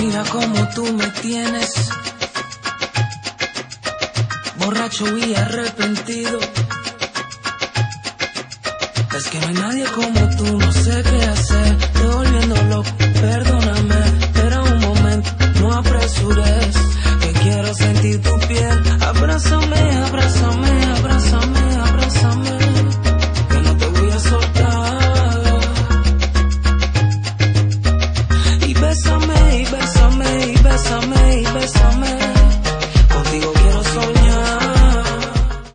Mira cómo tú me tienes, borracho y arrepentido. Es que no hay nadie como tú, no sé qué hacer, Te volviendo loco. perdóname, era un momento, no apresures, que quiero sentir tu piel, abrázame, abrázame, abrázame, abrázame, que no te voy a soltar. Y bésame, y bésame, y bésame, y bésame.